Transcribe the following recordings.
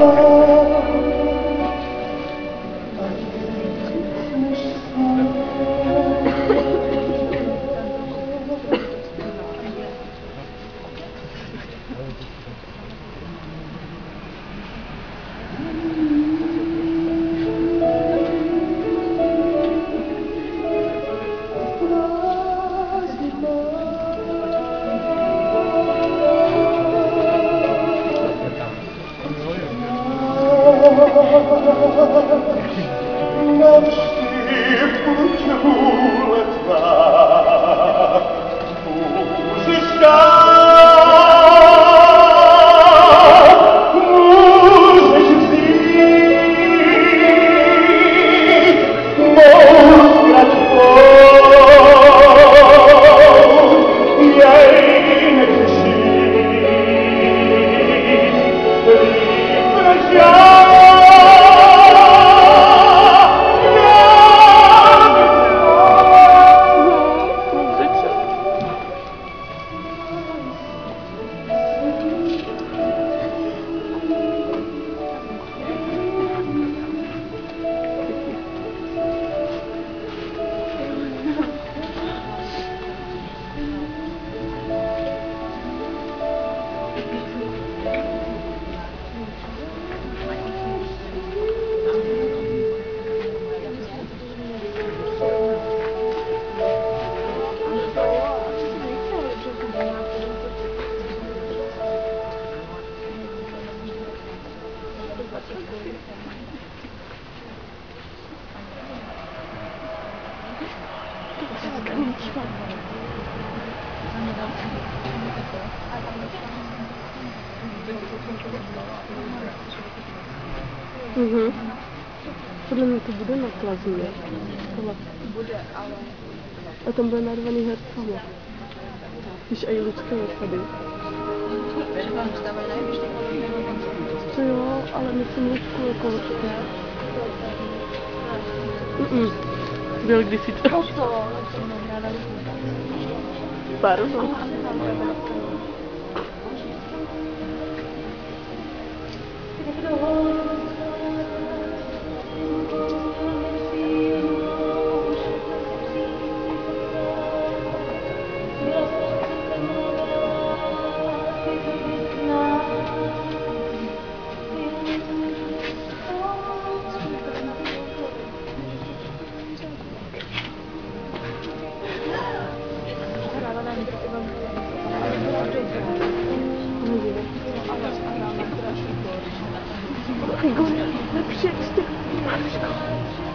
Oh. Mhm. Podle mě to bude na plazmě. Bude, ale A tam bude narvaný hercama. Když i Lucka je tady. To jo, ale myslím Lucku jako Bill Griffith. Para não. Thank you. Figurę lepszej wstydu nie ma w.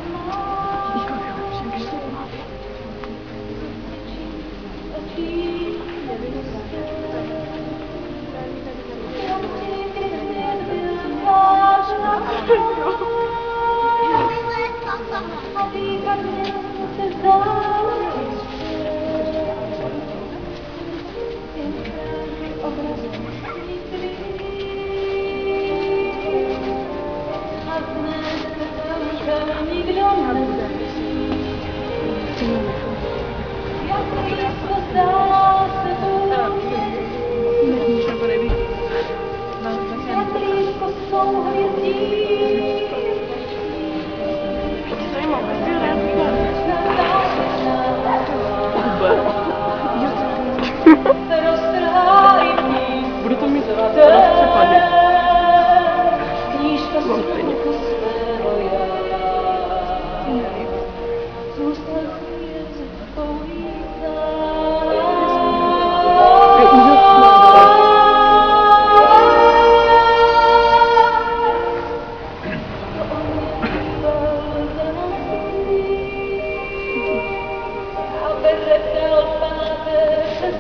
Let's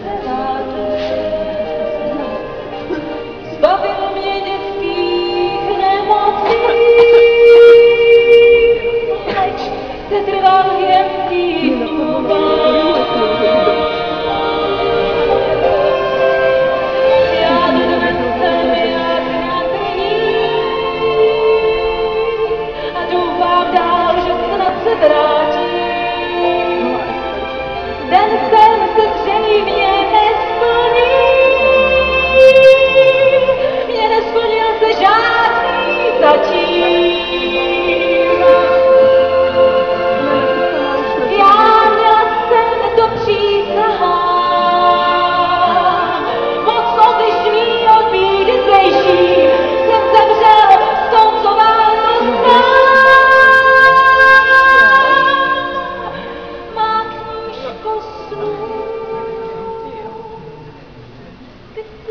go, Father,